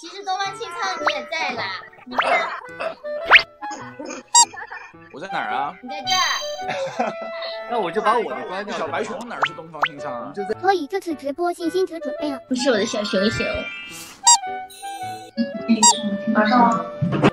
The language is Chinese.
其实东方青苍你也在啦，你看我在哪儿啊？你在这儿，那我就把我的关掉。小白熊哪儿是东方青苍啊？所以这次直播星星只准备了。不是我的小熊熊。马上。